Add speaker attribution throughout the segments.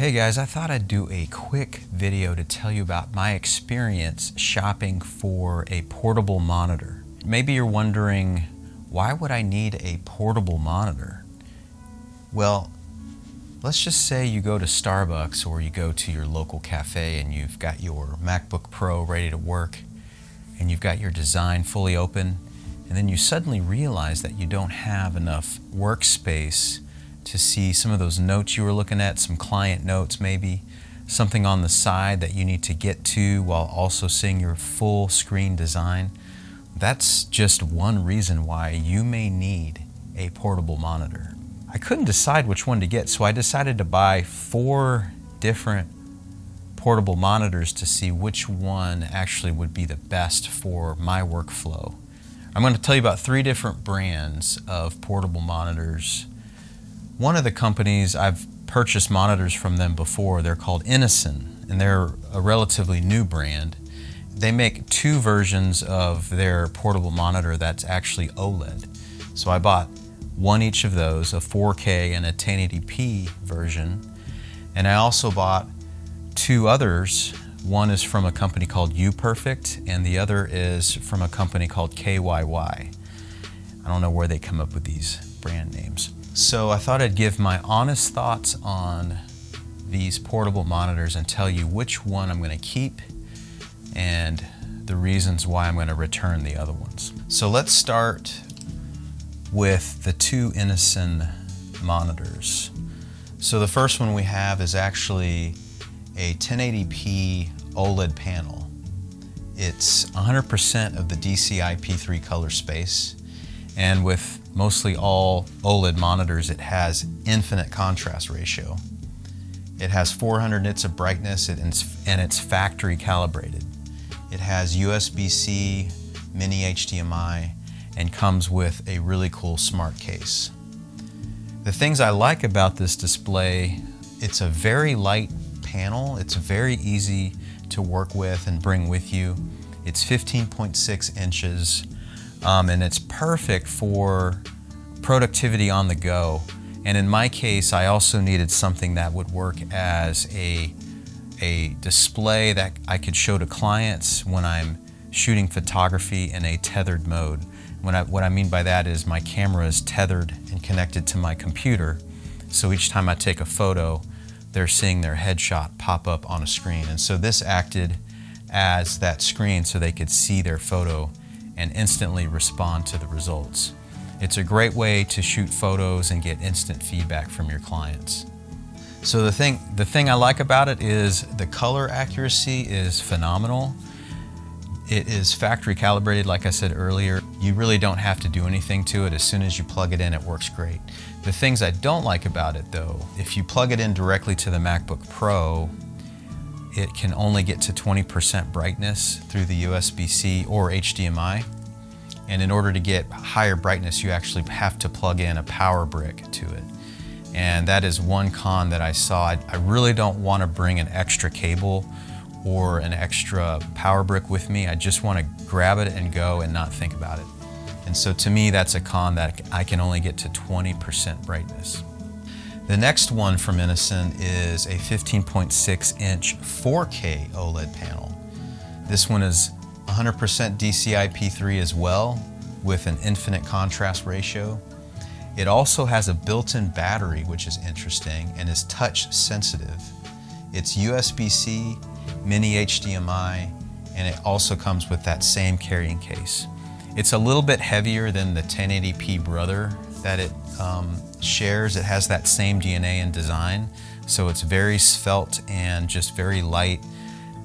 Speaker 1: Hey guys, I thought I'd do a quick video to tell you about my experience shopping for a portable monitor. Maybe you're wondering, why would I need a portable monitor? Well, let's just say you go to Starbucks or you go to your local cafe and you've got your MacBook Pro ready to work and you've got your design fully open and then you suddenly realize that you don't have enough workspace to see some of those notes you were looking at, some client notes maybe, something on the side that you need to get to while also seeing your full screen design. That's just one reason why you may need a portable monitor. I couldn't decide which one to get, so I decided to buy four different portable monitors to see which one actually would be the best for my workflow. I'm going to tell you about three different brands of portable monitors one of the companies I've purchased monitors from them before, they're called INNOCN, and they're a relatively new brand. They make two versions of their portable monitor that's actually OLED. So I bought one each of those, a 4K and a 1080p version. And I also bought two others. One is from a company called UPerfect, and the other is from a company called KYY. I don't know where they come up with these brand names. So I thought I'd give my honest thoughts on these portable monitors and tell you which one I'm going to keep and the reasons why I'm going to return the other ones. So let's start with the two INNOCN monitors. So the first one we have is actually a 1080p OLED panel. It's 100% of the DCI-P3 color space and with mostly all OLED monitors, it has infinite contrast ratio. It has 400 nits of brightness and it's factory calibrated. It has USB-C, mini HDMI, and comes with a really cool smart case. The things I like about this display, it's a very light panel. It's very easy to work with and bring with you. It's 15.6 inches um, and it's perfect for productivity on the go. And in my case, I also needed something that would work as a, a display that I could show to clients when I'm shooting photography in a tethered mode. When I, what I mean by that is my camera is tethered and connected to my computer. So each time I take a photo, they're seeing their headshot pop up on a screen. And so this acted as that screen so they could see their photo and instantly respond to the results. It's a great way to shoot photos and get instant feedback from your clients. So the thing, the thing I like about it is the color accuracy is phenomenal. It is factory calibrated, like I said earlier. You really don't have to do anything to it. As soon as you plug it in, it works great. The things I don't like about it though, if you plug it in directly to the MacBook Pro, it can only get to 20% brightness through the USB-C or HDMI. And in order to get higher brightness, you actually have to plug in a power brick to it. And that is one con that I saw. I, really don't want to bring an extra cable or an extra power brick with me. I just want to grab it and go and not think about it. And so to me, that's a con that I can only get to 20% brightness. The next one from INNOCN is a 15.6 inch 4K OLED panel. This one is 100% DCI-P3 as well with an infinite contrast ratio. It also has a built-in battery which is interesting and is touch sensitive. It's USB-C, mini HDMI, and it also comes with that same carrying case. It's a little bit heavier than the 1080p brother that it um, shares. It has that same DNA and design, so it's very svelte and just very light,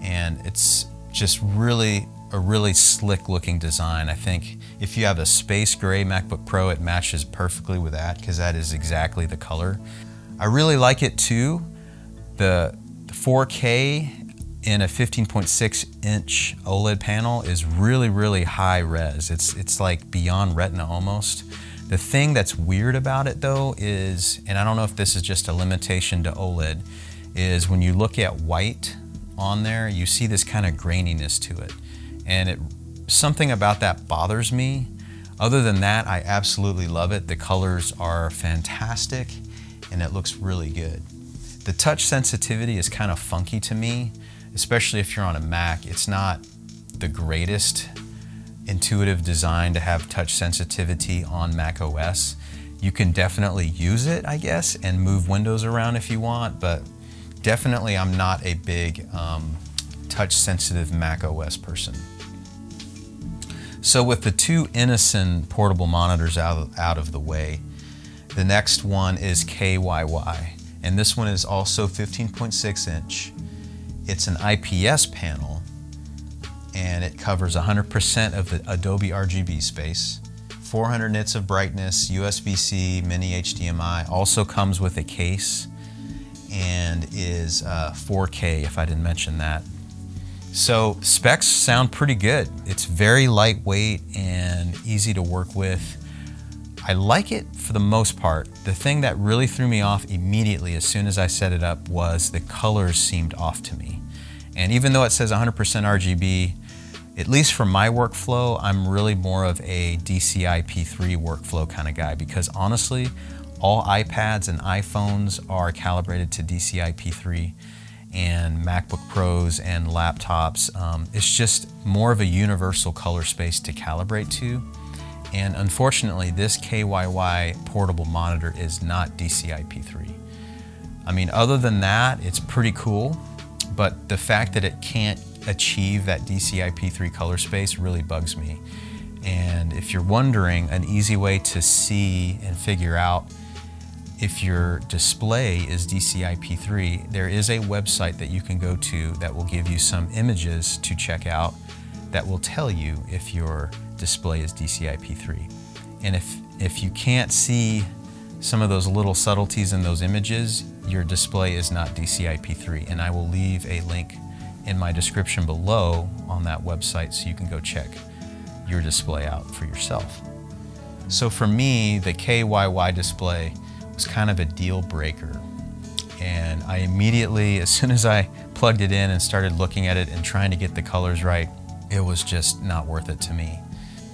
Speaker 1: and it's just really a really slick looking design. I think if you have a space gray MacBook Pro, it matches perfectly with that because that is exactly the color. I really like it too. The 4K in a 15.6 inch OLED panel is really, really high res. It's, it's like beyond retina almost. The thing that's weird about it though is, and I don't know if this is just a limitation to OLED, is when you look at white on there, you see this kind of graininess to it. And it something about that bothers me. Other than that, I absolutely love it. The colors are fantastic and it looks really good. The touch sensitivity is kind of funky to me, especially if you're on a Mac. It's not the greatest intuitive design to have touch sensitivity on Mac OS. You can definitely use it, I guess, and move windows around if you want, but definitely I'm not a big um, touch sensitive Mac OS person. So with the two INNOCN portable monitors out of, out of the way, the next one is KYY, and this one is also 15.6 inch. It's an IPS panel, and it covers 100% of the Adobe RGB space. 400 nits of brightness, USB-C, mini HDMI, also comes with a case and is uh, 4K if I didn't mention that. So specs sound pretty good. It's very lightweight and easy to work with. I like it for the most part. The thing that really threw me off immediately as soon as I set it up was the colors seemed off to me. And even though it says 100% RGB, at least for my workflow, I'm really more of a DCI-P3 workflow kind of guy because honestly, all iPads and iPhones are calibrated to DCI-P3 and MacBook Pros and laptops. Um, it's just more of a universal color space to calibrate to. And unfortunately, this KYY portable monitor is not DCI-P3. I mean, other than that, it's pretty cool, but the fact that it can't achieve that DCI-P3 color space really bugs me. And if you're wondering, an easy way to see and figure out if your display is DCI-P3, there is a website that you can go to that will give you some images to check out that will tell you if your display is DCI-P3. And if, if you can't see some of those little subtleties in those images, your display is not DCI-P3. And I will leave a link in my description below on that website so you can go check your display out for yourself. So for me, the KYY display was kind of a deal breaker. And I immediately, as soon as I plugged it in and started looking at it and trying to get the colors right, it was just not worth it to me.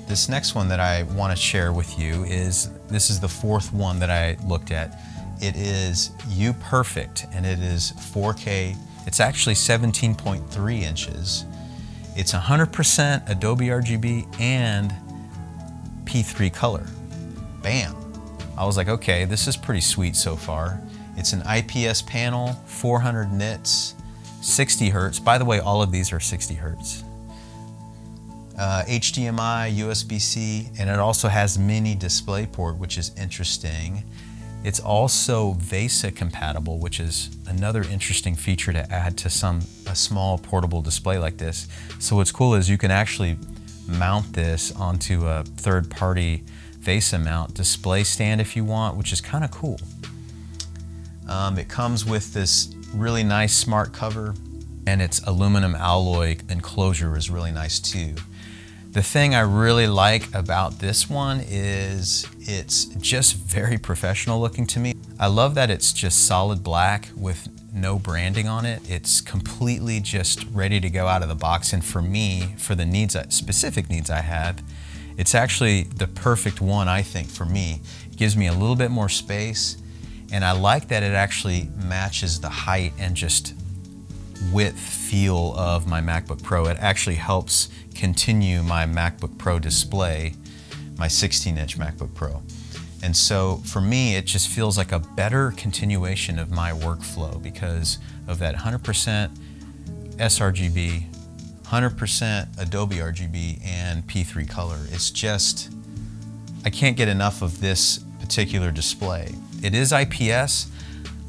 Speaker 1: This next one that I want to share with you is, this is the fourth one that I looked at. It is UPerfect and it is 4K. It's actually 17.3 inches. It's 100% Adobe RGB and P3 color. Bam. I was like, okay, this is pretty sweet so far. It's an IPS panel, 400 nits, 60 hertz. By the way, all of these are 60 hertz. Uh, HDMI, USB-C, and it also has mini DisplayPort, which is interesting. It's also VESA compatible, which is another interesting feature to add to some a small portable display like this. So what's cool is you can actually mount this onto a third-party VESA mount display stand if you want, which is kind of cool. Um, it comes with this really nice smart cover and its aluminum alloy enclosure is really nice too. The thing I really like about this one is it's just very professional looking to me. I love that it's just solid black with no branding on it. It's completely just ready to go out of the box. And for me, for the needs, specific needs I have, it's actually the perfect one, I think, for me. It gives me a little bit more space, and I like that it actually matches the height and just width feel of my MacBook Pro. It actually helps continue my MacBook Pro display, my 16-inch MacBook Pro. And so for me, it just feels like a better continuation of my workflow because of that 100% sRGB 100% Adobe RGB and P3 color. It's just, I can't get enough of this particular display. It is IPS.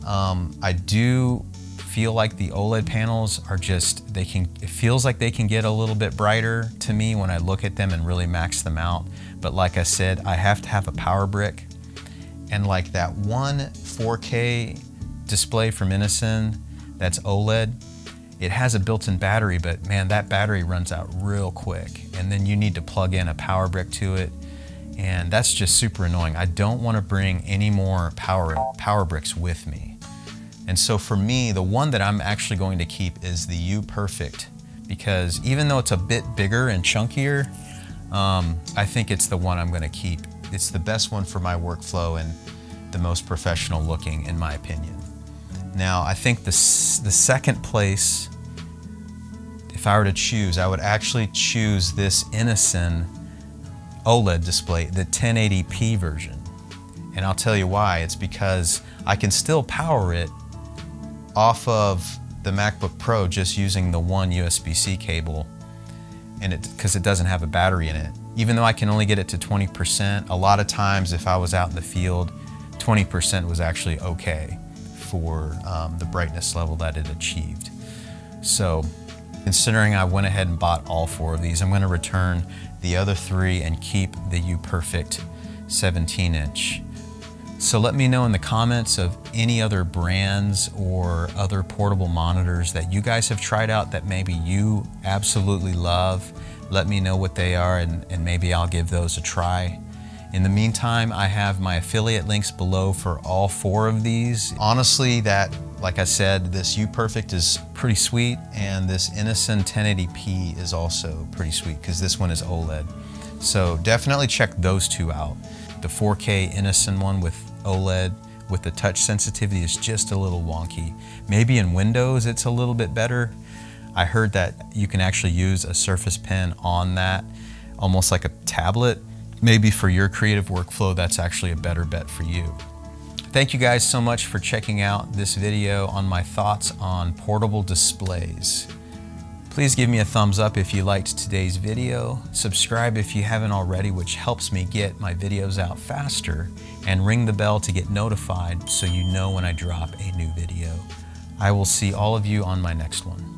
Speaker 1: Um, I do feel like the OLED panels are just, they can, it feels like they can get a little bit brighter to me when I look at them and really max them out. But like I said, I have to have a power brick. And like that one 4K display from INNOCN that's OLED, it has a built-in battery, but man, that battery runs out real quick. And then you need to plug in a power brick to it. And that's just super annoying. I don't want to bring any more power, power bricks with me. And so for me, the one that I'm actually going to keep is the UPerfect because even though it's a bit bigger and chunkier, um, I think it's the one I'm going to keep. It's the best one for my workflow and the most professional looking in my opinion. Now, I think the, the second place, if I were to choose, I would actually choose this INNOCN OLED display, the 1080p version. And I'll tell you why. It's because I can still power it off of the MacBook Pro just using the one USB-C cable and it because it doesn't have a battery in it. Even though I can only get it to 20%, a lot of times if I was out in the field, 20% was actually okay for um, the brightness level that it achieved. So considering I went ahead and bought all four of these, I'm going to return the other three and keep the UPerfect 17 inch. So let me know in the comments of any other brands or other portable monitors that you guys have tried out that maybe you absolutely love. Let me know what they are and, and maybe I'll give those a try. In the meantime, I have my affiliate links below for all four of these. Honestly, that, like I said, this UPerfect is pretty sweet and this INNOCN 1080p is also pretty sweet because this one is OLED. So definitely check those two out. The 4K INNOCN one with OLED with the touch sensitivity is just a little wonky. Maybe in Windows it's a little bit better. I heard that you can actually use a Surface Pen on that, almost like a tablet. Maybe for your creative workflow, that's actually a better bet for you. Thank you guys so much for checking out this video on my thoughts on portable displays. Please give me a thumbs up if you liked today's video, subscribe if you haven't already, which helps me get my videos out faster, and ring the bell to get notified so you know when I drop a new video. I will see all of you on my next one.